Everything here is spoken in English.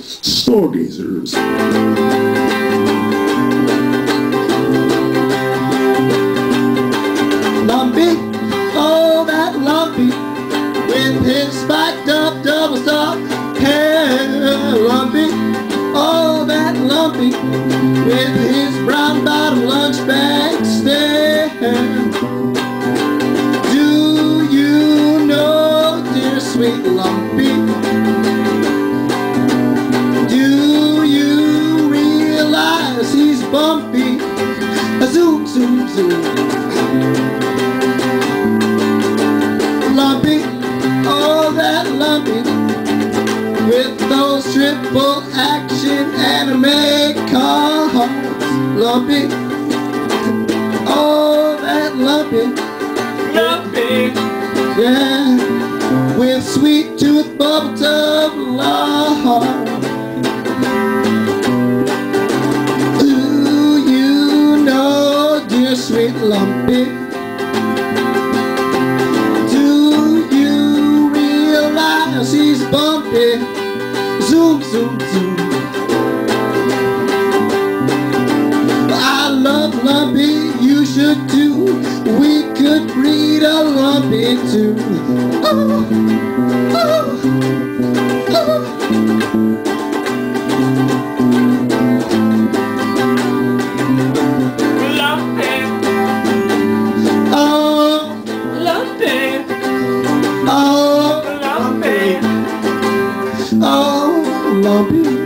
Stargazers. Lumpy, oh that Lumpy, with his spiked up double stop hair. Lumpy, oh that Lumpy, with his brown bottom lunch bag realize A? Zoom, zoom, zoom. Lumpy, oh that lumpy, with those triple action anime cars. Lumpy, oh that lumpy, Lumpy. yeah, with sweet tooth bubble tub lard. Sweet lumpy? Do you realize he's bumpy? Zoom, zoom, zoom. I love Lumpy, you should too. We could breed a Lumpy too. Oh, oh, I'll be